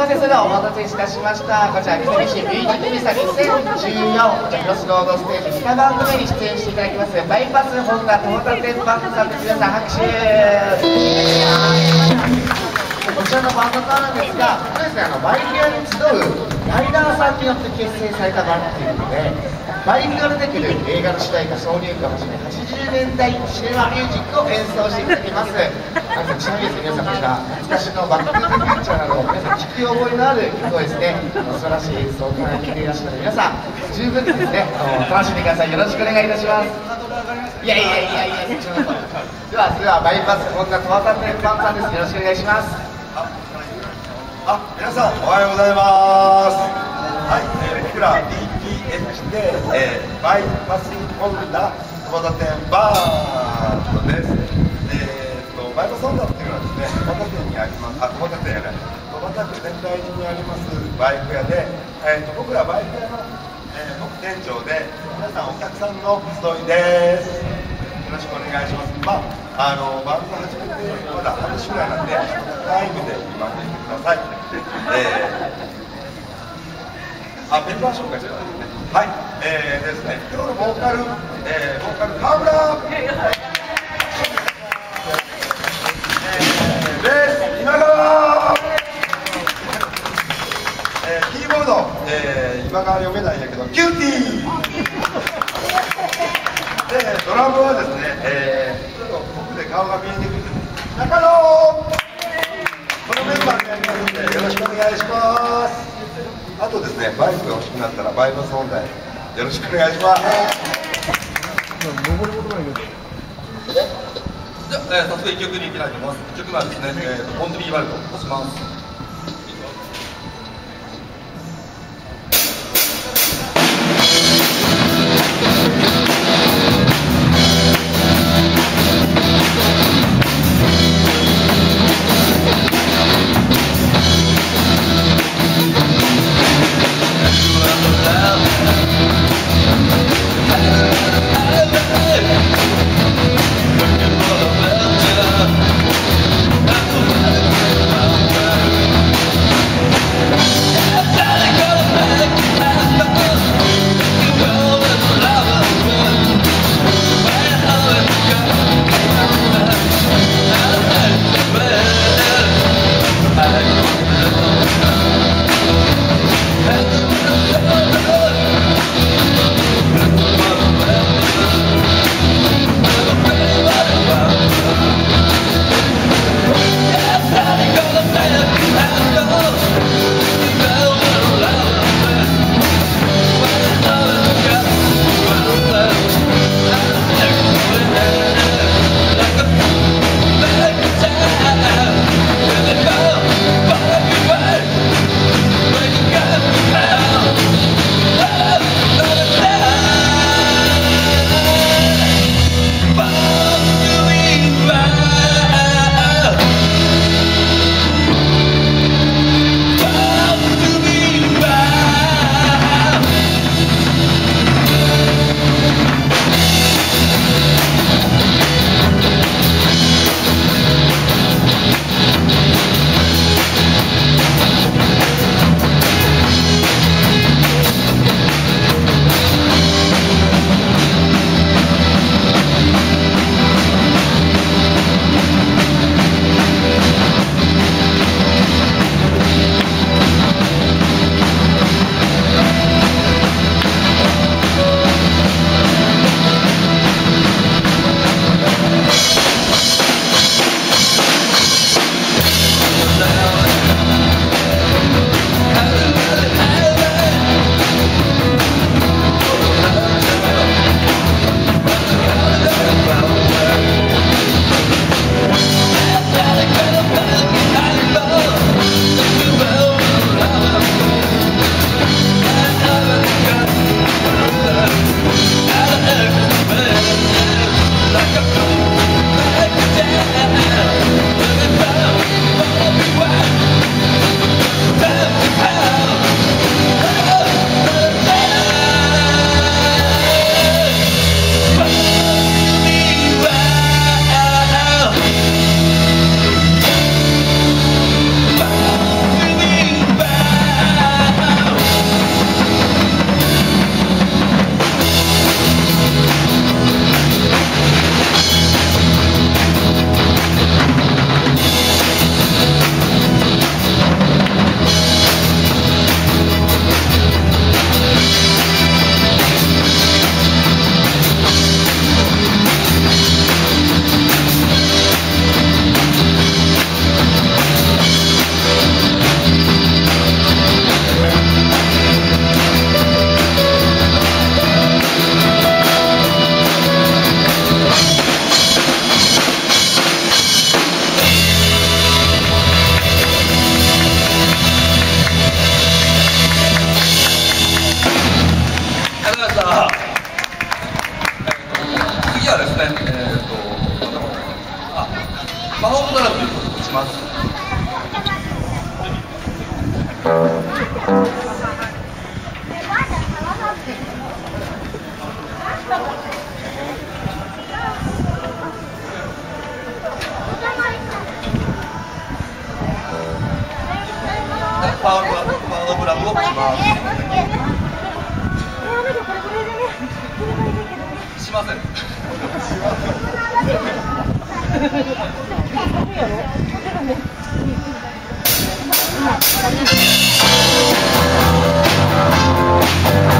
ません。それではお待たせいたしました。こちら三菱ミュージックビザ2014こちらクロスロードステージ2番組に出演していただきます。バイパス本田トータルテンバンドさんです皆さん拍手。こちらのバンドなんですが、そうですね、あのバイク屋に集うライダーさんによって結成されたバンドということで、バイクから出てくる映画の主題歌挿入歌をはじめ、80年代シネマミュージックを演奏していただきます。あのちなみにですね、皆さんこちら、懐かしのバック・トゥ・ザ・フューチャーなど、皆さん聞き覚えのある曲をですね、素晴らしい演奏を奏でていらっしゃる皆さん、十分ですね、楽しんでください。よろしくお願いいたします。いやいやいやいや、では、それではバイパス、こんなトマタンメンバンさんです。よろしくお願いします。あ、皆さんおはようございます。はい、えー、僕ら DPH で、えー、バイパスホンダ小田店バードです。えー、とバイパスホンダっていうのはですね、小田店にあります、あ、小田店やない、小田区全体にありますバイク屋で、えー、と僕らバイク屋の、えー、僕店長で、皆さんお客さんの集いです。よろしくお願いします。まあ、あのバンド始めてまだ半年ぐらいなんで、タイムで今見てください。えー、あメンバー紹介してくださいねはいえー、ですね。今日のボーカル、えー、ボーカル川村。えー、ベース今川。えー、キーボード、えー、今川読めないんやけどキューティー。でドラムはですね、えー、ちょっと僕で顔が見えてくる。中野。このメンバーになりますのでよろしくお願いします。あとですねバイクが欲しくなったらバイパス問題よろしくお願いします。じゃあ、えー、早速1曲に行きたいと思います。1曲目はですね、えーボ、ントリーワールドをします。ね、えっ、ー、と、あ、魔法ドラム打ちます。パワードグラムを打ます。しません。えー続きましてですね、え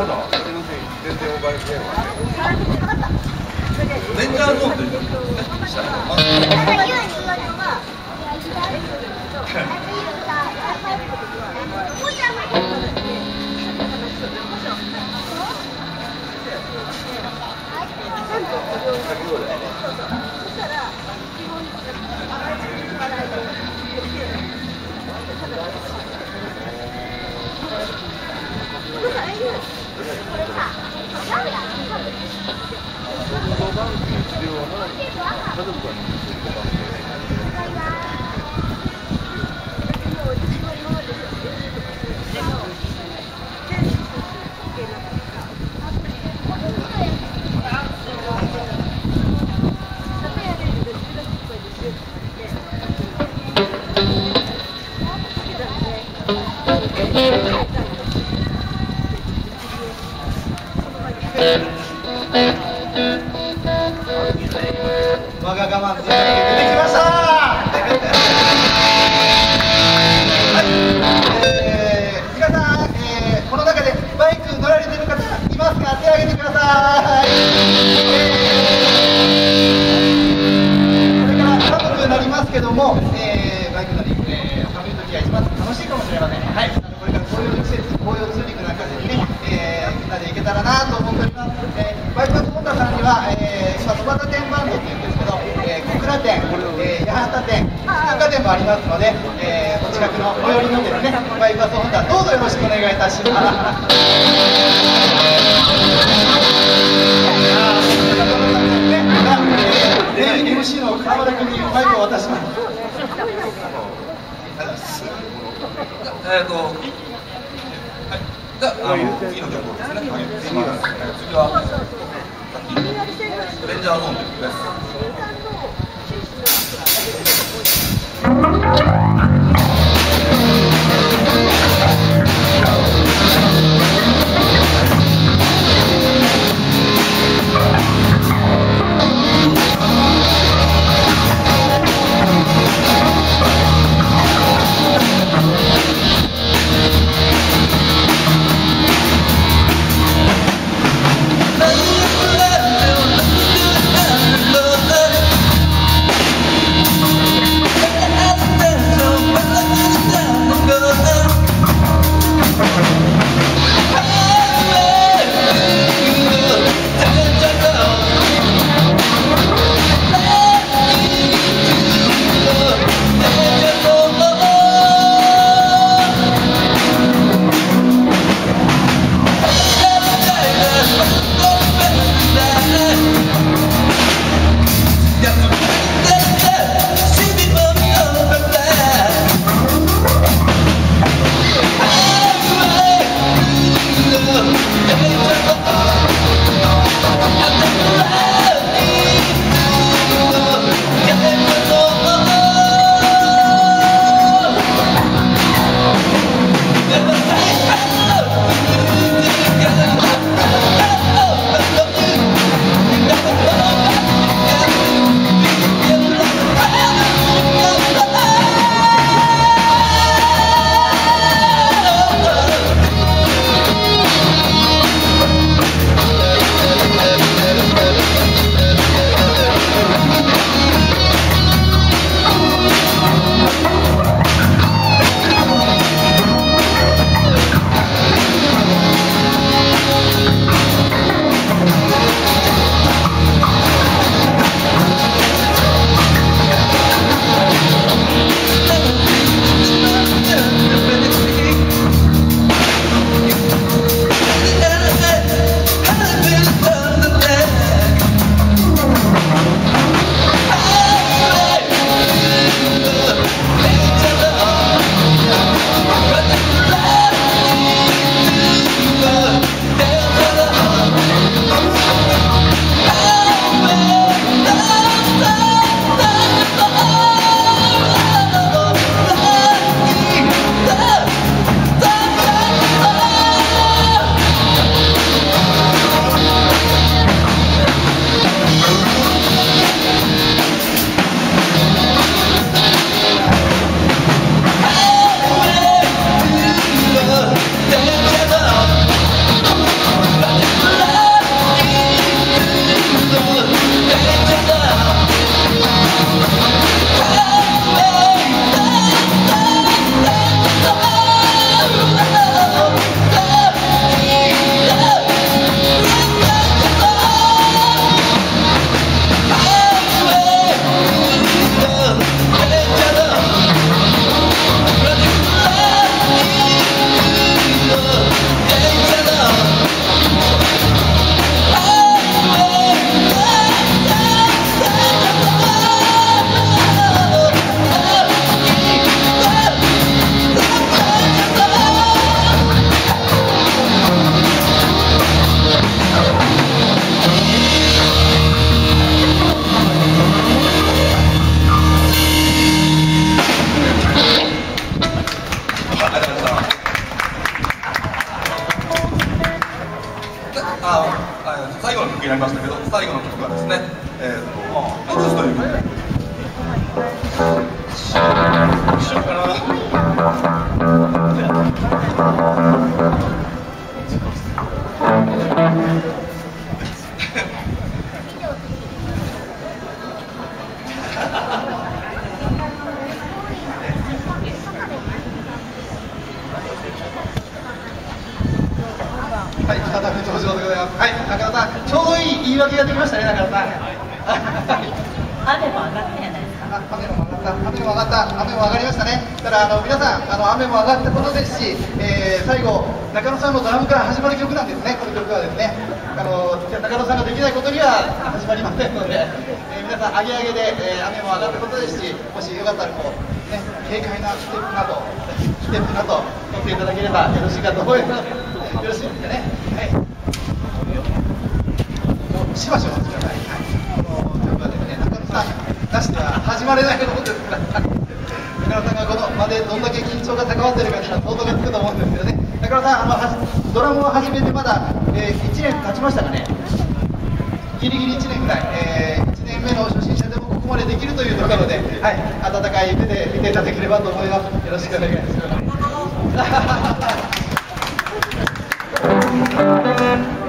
ー、とレンジャーゾーンということですね、まずはモンターさんには、えー、今戸端店バンドっていうんですけど、えー、小倉店、えー、八幡店通過店もありますので、えー、お近くの最寄りのですねバイパスモンターどうぞよろしくお願いいたします MC の川村君にマイクを渡します。えっと、はい、じゃあ、あの次の曲をですね、はい、次は、次は、さっき、レ雨も上がったじゃないですか？雨も上がった、雨も上がった、雨も上がりましたね。ただ、あの皆さん、あの雨も上がったことですし、えー最後、中野さんのドラムから始まる曲なんですね、この曲はですね。あの中野さんができないことには始まりませんので、えー皆さん、アゲアゲで、えー雨も上がったことですし、もしよかったらこう、ね、軽快なステップなど、ステップなど、取っていただければよろしいかと思います。よろしいですかね。はい。もうしばしお待ちください。はい。この曲はですね、中野さんなしでは始まれないことですから。中野さんがこの場でどんだけ緊張が高まってるかっていうのは想像がつくと思うんですけどね。中野さん、あのドラムを始めてまだ、えー、1年経ちましたかね。ギリギリ1年ぐらい、えー、1年目の初心者でもここまでできるというところで、はい、温かい目で見ていただければと思います。よろしくお願いします。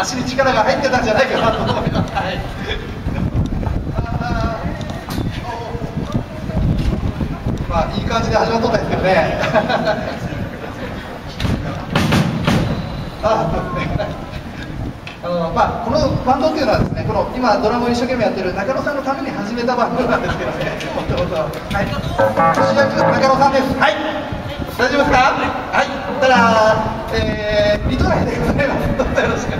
足に力が入ってたんじゃないかなと思います。はいまあ、いい感じで始まっとったんですけどね。ああのまあ、このバンドっていうのはですね、この今ドラムを一生懸命やってる中野さんのために始めたバンドなんですけどね、もともと。はい。主役中野さんです。はい。大丈夫ですか？はい。ただ、えー、リトライでございます。どうぞよろしく